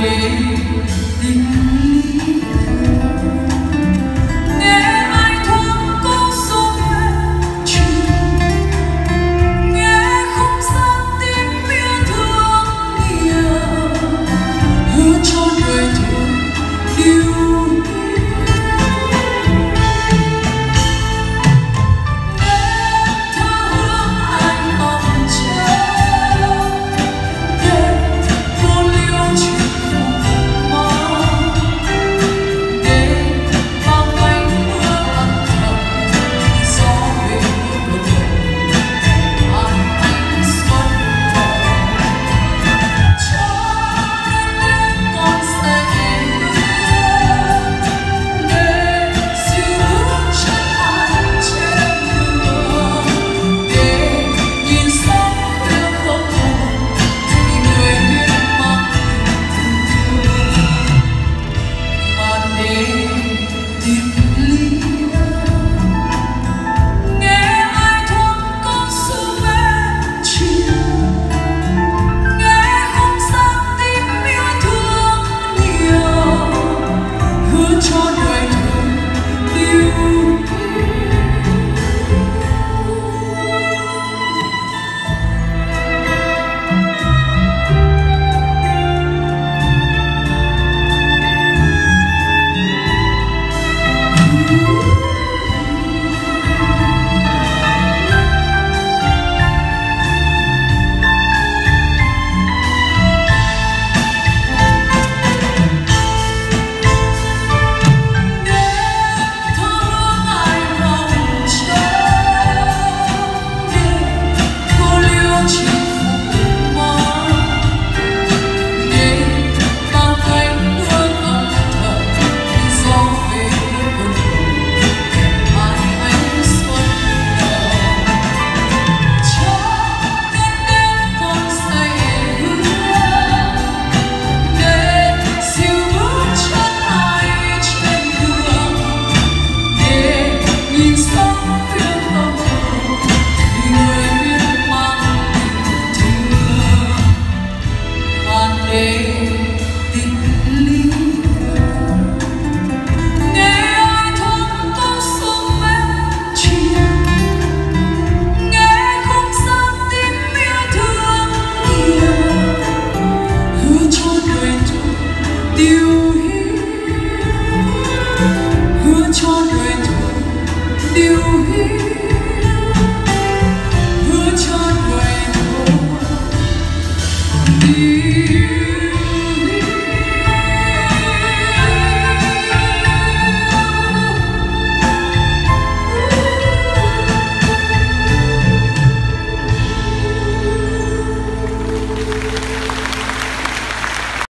hứa you.